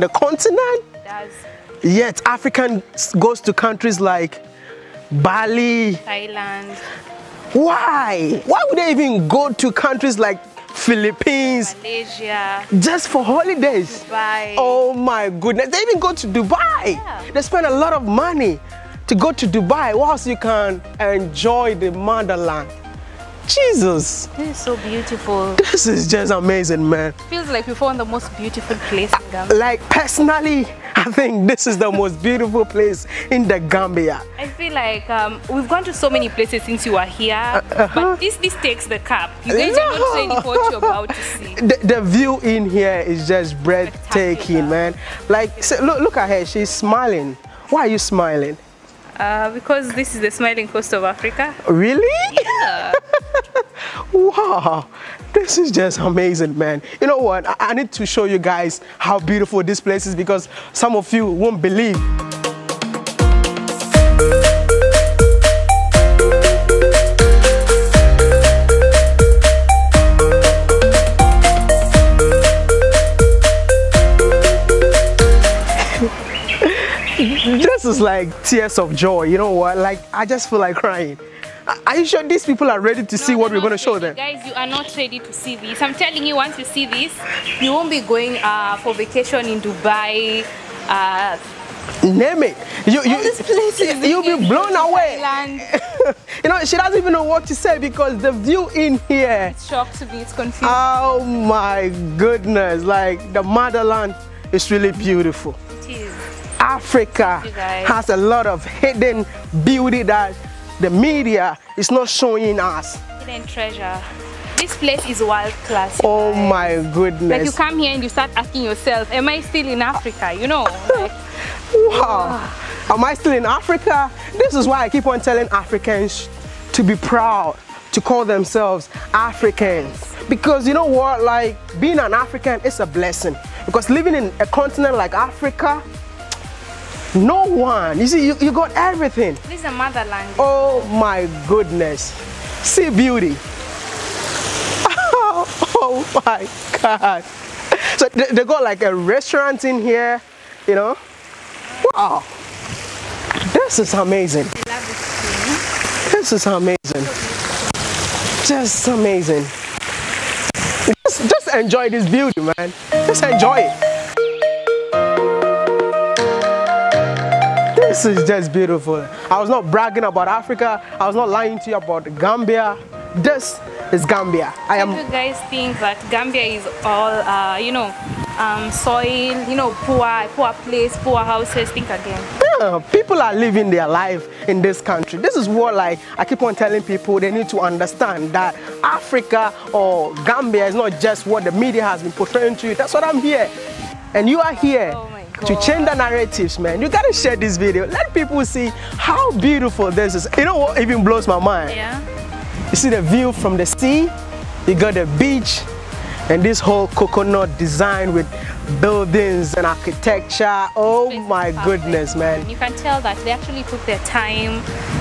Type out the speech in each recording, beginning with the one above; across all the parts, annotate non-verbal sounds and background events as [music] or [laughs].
This beauty exists on the continent, Does yet African goes to countries like Bali. Thailand, Why? Why would they even go to countries like Philippines Malaysia, just for holidays? Dubai. Oh my goodness. They even go to Dubai. Yeah. They spend a lot of money to go to Dubai whilst you can enjoy the motherland. Jesus, This is so beautiful. this is just amazing, man. Feels like we found the most beautiful place in Gambia. Like personally, I think this is the most beautiful place in the Gambia. I feel like um, we've gone to so many places since you were here, Uh-huh. but this this takes the cup. You guys are not for what you're about to [laughs] see. The, the view in here is just breathtaking, man. Like, say, look, look at her. She's smiling. Why are you smiling? Uh, because this is the smiling coast of Africa. Really? Yeah. [laughs] Wow, this is just amazing, man. You know what? I, I need to show you guys how beautiful this place is because some of you won't believe. [laughs] this is like tears of joy. You know what? Like, I just feel like crying. Are- you sure these people are ready to see what we're going to show them? Guys, you are not ready to see this. I'm telling you, once you see this, you won't be going uh, for vacation in Dubai. Uh, Name it. You, you, places. You'll be blown away. [laughs] You know, she doesn't even know what to say because the view in here. It's shocked me. It's confused. Oh my goodness. Like the motherland is really beautiful. it is. Africa has a lot of hidden beauty that the media is not showing us. Hidden treasure. This place is world class. Oh guys. my goodness. Like you come here and you start asking yourself, am I still in Africa? You know, like, Wow. Am I still in Africa? This is why I keep on telling Africans to be proud, to call themselves Africans. Because you know what? Like being an African is a blessing. Because living in a continent like Africa, no one, you see, you, you got everything. this is a motherland. Oh my goodness. See beauty. [laughs] Oh, my God. So they, they got like a restaurant in here, you know? Wow. This is amazing. This This is amazing. Just amazing. Just, just enjoy this beauty, man. Just enjoy it. This is just beautiful. I was not bragging about Africa. I was not lying to you about Gambia. This is Gambia. I am. do you guys think that Gambia is all, uh, you know, um, soil, you know, poor, poor place, poor houses? Think again. Yeah, people are living their life in this country. This is what like I keep on telling people they need to understand that Africa or Gambia is not just what the media has been portraying to you. That's what I'm here. And you are here Oh to change the narratives, man. You gotta share this video. Let people see how beautiful this is. You know what even blows my mind? Yeah. You see the view from the sea, you got the beach, and this whole coconut design with buildings and architecture. Oh my perfect. goodness, man. You can tell that they actually took their time.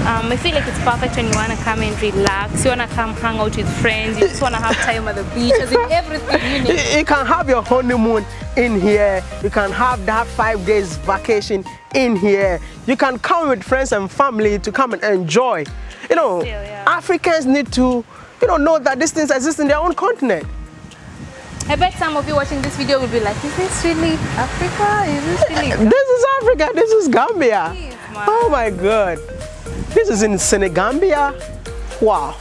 Um, I feel like it's perfect when you want to come and relax. You want to come hang out with friends. You just want to have time at the beach. As in [laughs] everything you You, need. you can have your honeymoon in here. You can have that five days vacation in here. You can come with friends and family to come and enjoy. You know, Still, yeah. Africans need to, you know, know that these things exist in their own continent. I bet some of you watching this video will be like, is this really Africa? Is this really [laughs] This is Africa. This is Gambia. Please. Oh my God. This is in Senegambia. Wow.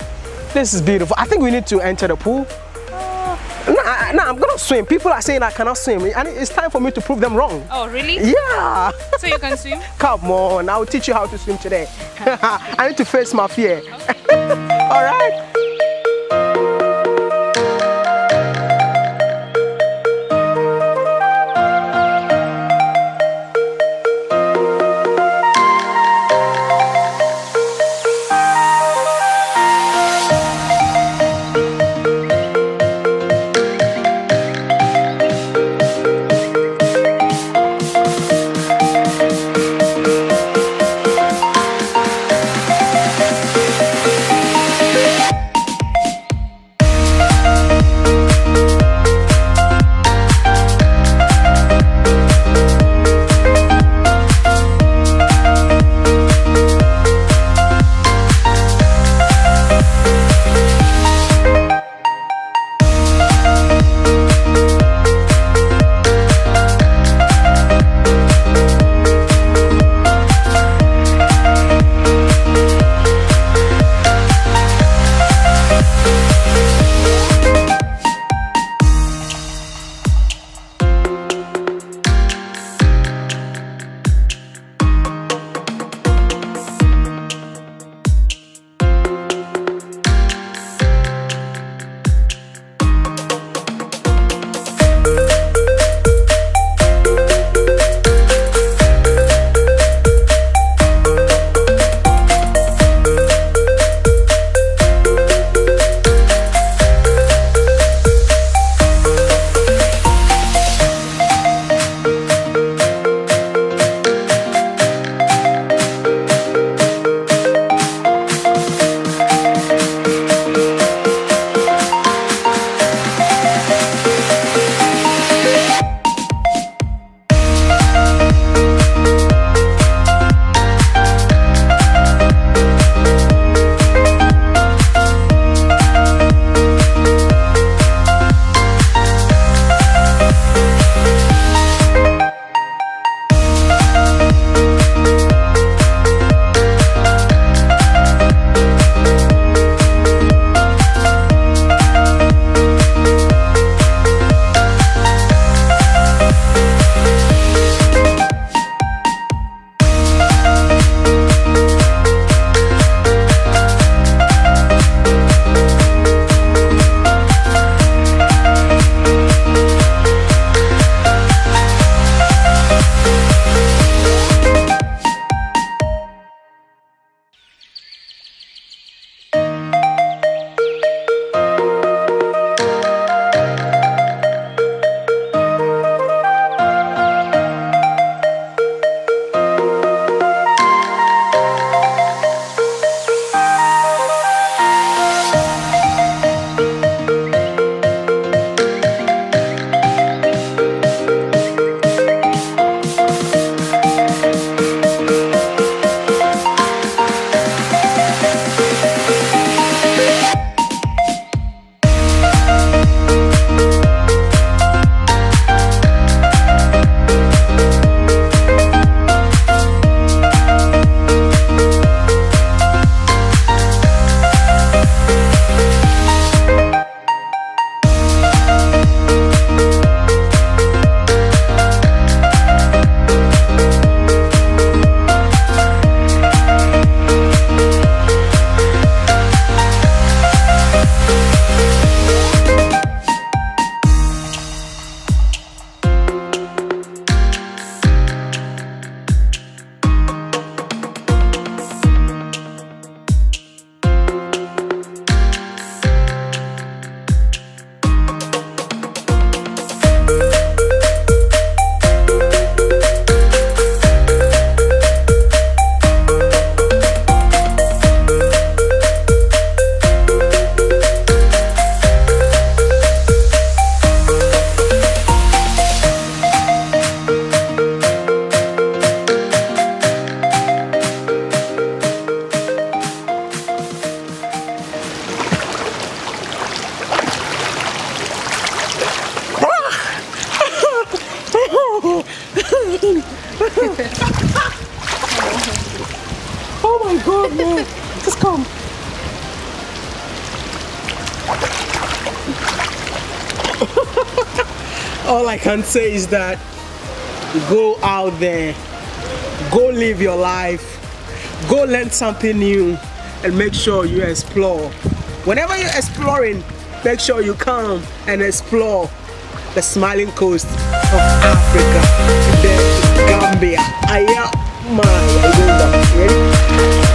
This is beautiful. I think we need to enter the pool. Oh. Nah, nah, I'm gonna swim. People are saying I cannot swim, and it's time for me to prove them wrong. Oh, really? Yeah. So you can swim? [laughs] Come on, I'll teach you how to swim today. [laughs] I need to face my fear. All right. [laughs] Just come. [laughs] All I can say is that go out there, go live your life, go learn something new, and make sure you explore. Whenever you're exploring, make sure you come and explore the smiling coast of Africa, the Gambia. Aya, my, Ready?